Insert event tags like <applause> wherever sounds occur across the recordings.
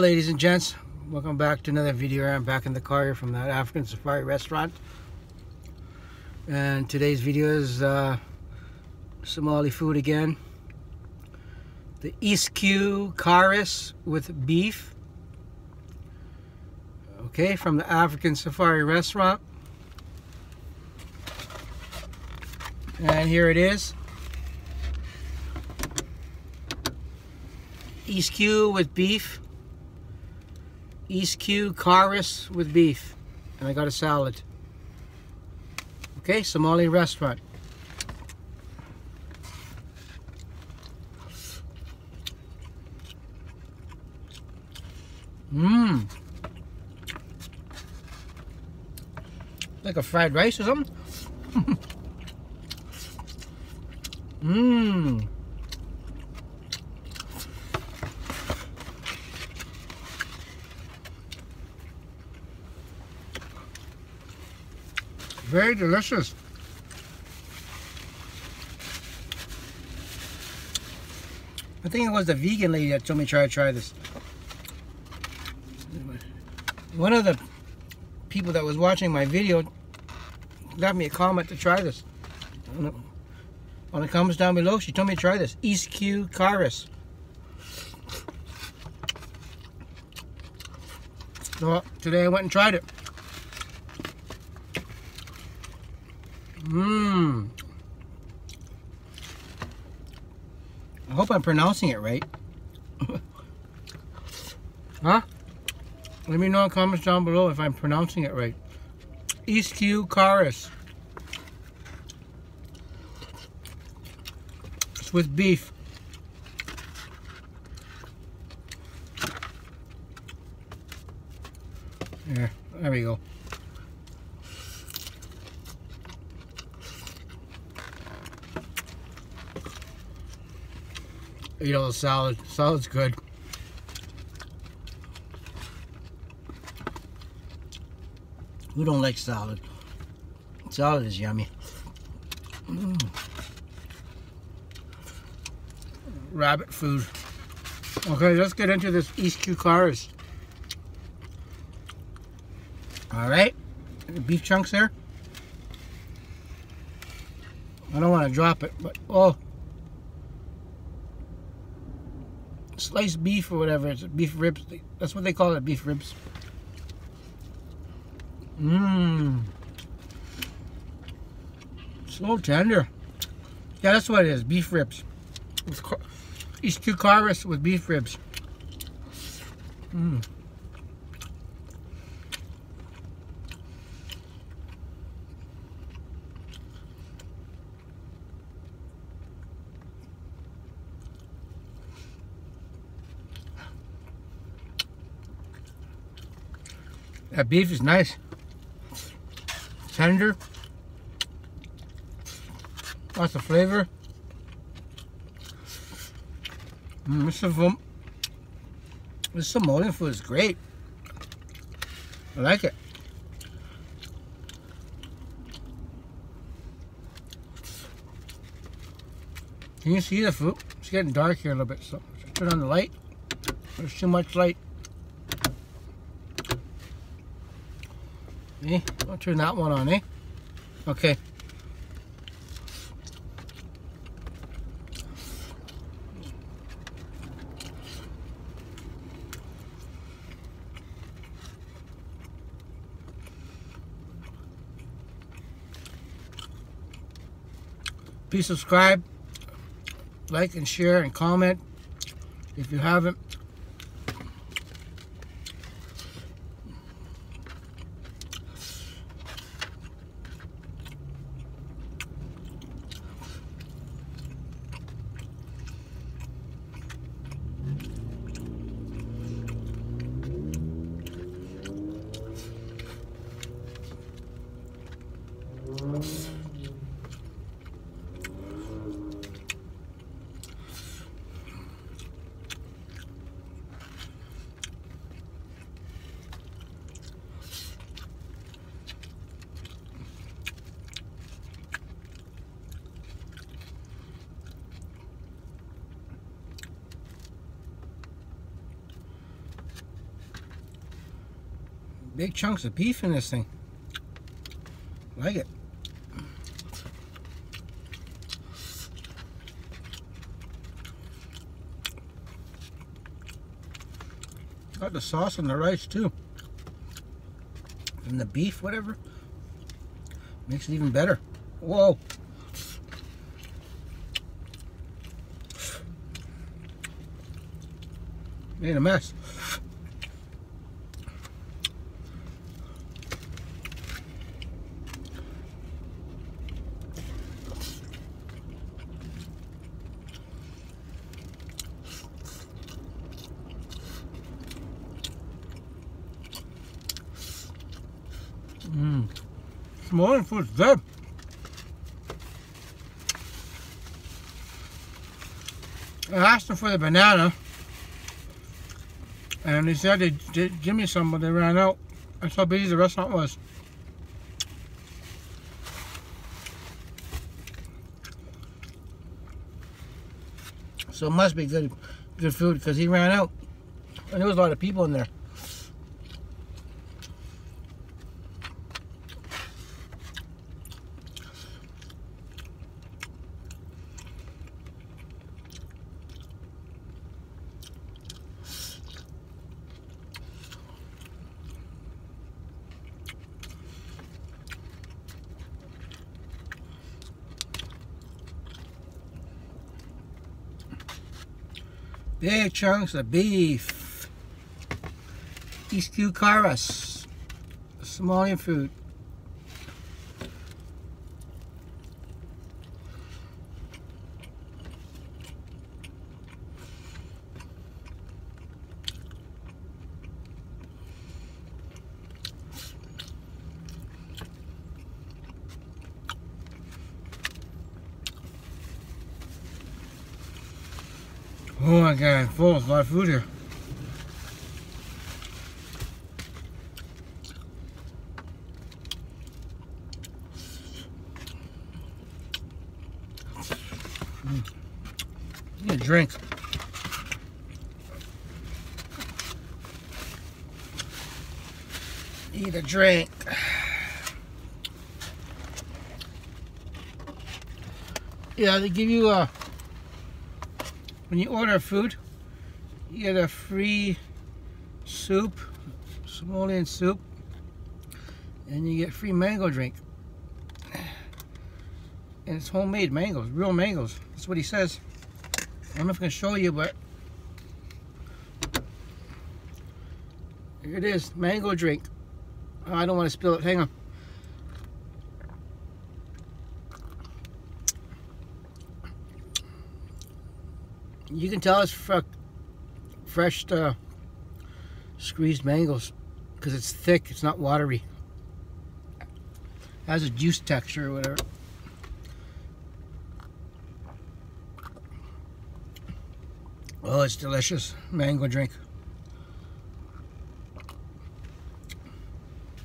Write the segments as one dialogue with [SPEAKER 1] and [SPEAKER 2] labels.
[SPEAKER 1] ladies and gents. Welcome back to another video. I'm back in the car here from that <laughs> African Safari restaurant. And today's video is uh, Somali food again. The Isku Karis with beef. Okay from the African Safari restaurant. And here it is. Isku with beef Isku Karis with beef. And I got a salad. Okay, Somali restaurant. Mmm. Like a fried rice or something? <laughs> Mmm. Very delicious. I think it was the vegan lady that told me try to try this. One of the people that was watching my video got me a comment to try this. On the comments down below, she told me to try this. Isku Karis. So today I went and tried it. Mmm. I hope I'm pronouncing it right. <laughs> huh? Let me know in the comments down below if I'm pronouncing it right. Isku Karis. It's with beef. There, there we go. You know, the salad. Salad's good. Who don't like salad? Salad is yummy. Mm. Rabbit food. Okay, let's get into this Isku Karis. Alright, the beef chunks there. I don't want to drop it, but oh, sliced beef or whatever. It's beef ribs. That's what they call it, beef ribs. Mmm. So tender. Yeah, that's what it is, beef ribs. Isku Karis with beef ribs. Mmm. That beef is nice. Tender. Lots of flavor. Mm, this, is, this Samoan food is great. I like it. Can you see the food? It's getting dark here a little bit, so turn on the light. There's too much light. Eh? I'll turn that one on, eh? Okay. Please subscribe, like and share and comment if you haven't. big chunks of beef in this thing. Like it. Got the sauce on the rice too. And the beef, whatever. Makes it even better. Whoa. Made a mess. Morning. I asked them for the banana. And they said they'd give me some, but they ran out. That's how busy the restaurant was. So it must be good, good food because he ran out. And there was a lot of people in there. Big chunks of beef. Isku Karis. Somalian food. Oh my god, full of a lot of food here. Mm. Need a drink. Need a drink. Yeah, they give you a when you order food, you get a free soup, Somalian soup, and you get free mango drink. And it's homemade mangoes, real mangoes. That's what he says. I don't know if I can show you, but here it is, mango drink. Oh, I don't want to spill it, hang on. You can tell it's fr fresh uh, squeezed mangoes because it's thick, it's not watery. It has a juice texture or whatever. Oh, it's delicious. Mango drink.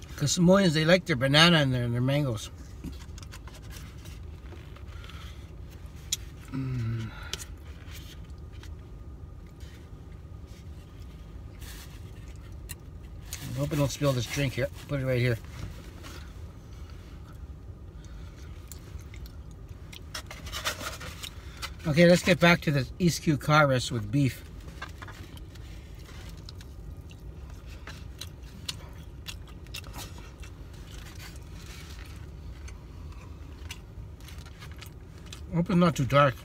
[SPEAKER 1] Because Samoans, they like their banana and their, their mangoes. Hope I don't spill this drink here. Put it right here. Okay, let's get back to the Isku Karis with beef. Hope it's not too dark.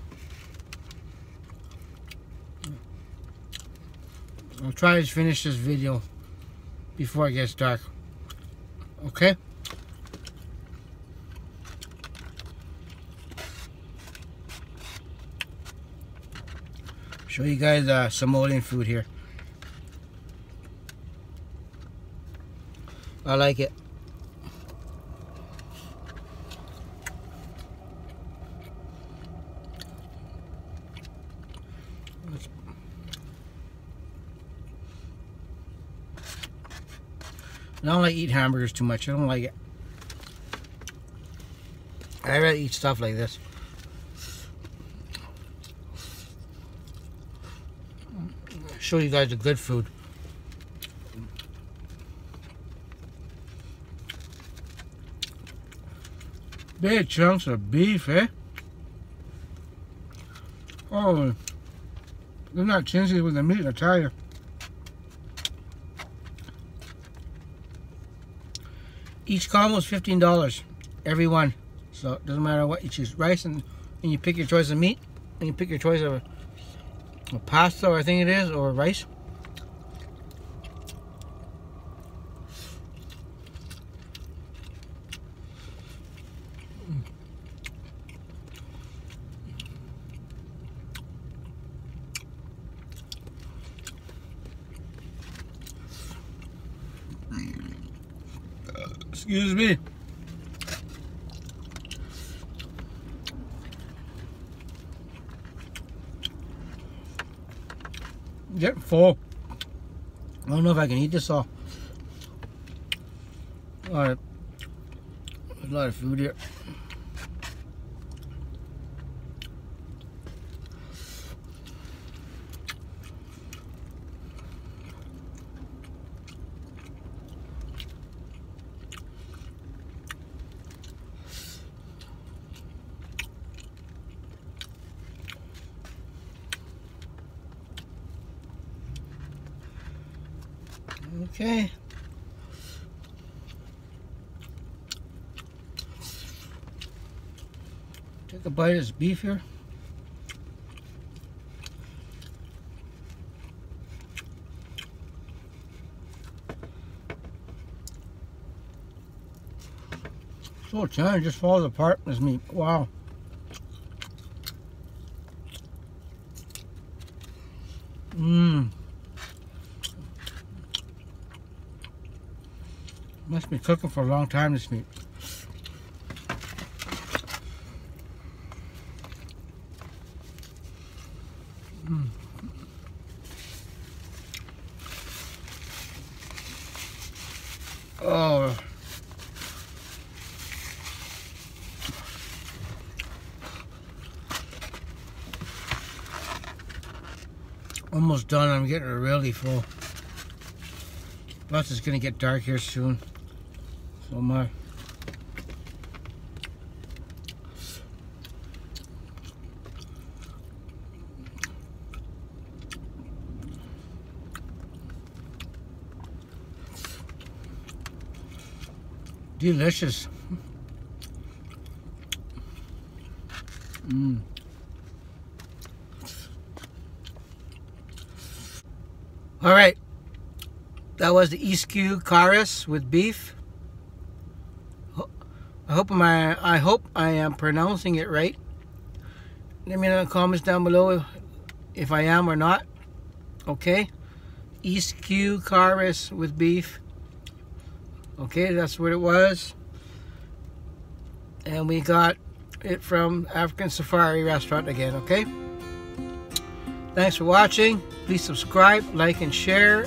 [SPEAKER 1] I'll try to finish this video before it gets dark. Okay? Show you guys uh, Somalian food here. I like it. I don't like eat hamburgers too much. I don't like it. I rather eat stuff like this. Show you guys the good food. Big chunks of beef, eh? Oh, they're not chintzy with the meat, I tell you. Each combo is $15, every one. So it doesn't matter what you choose. Rice and, and you pick your choice of meat. And you pick your choice of, of pasta, or I think it is, or rice. Excuse me. Getting full. I don't know if I can eat this all. Alright. There's a lot of food here. Okay. Take a bite of this beef here. So tender, just falls apart this meat. Wow. Mmm. Must be cooking for a long time, this meat. Mm. Oh. Almost done. I'm getting really full. Plus, it's going to get dark here soon. So my delicious. Mm. All right. That was the Isku Karis with beef. I hope my I hope I am pronouncing it right. Let me know in the comments down below if I am or not. Okay. Isku Karis with beef. Okay, that's what it was. And we got it from African Safari Restaurant again, okay? Thanks for watching. Please subscribe, like, and share.